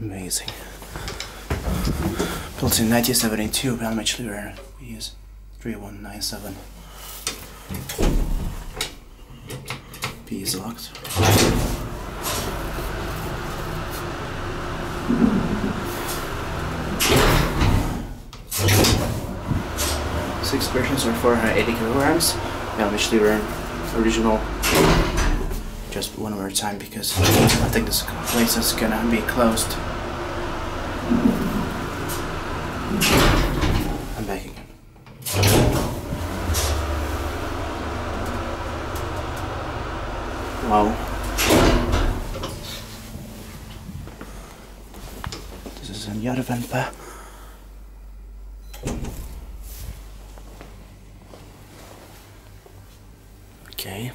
Amazing. Built in 1972, Valmet-Schlieren. We use 3197. P is locked. Six versions are 480 kilograms. Valmet-Schlieren original. Just one more time because I think this place is gonna be closed. I'm back again. Wow. This is en Järvenpää. Okay.